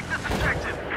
Attack this objective!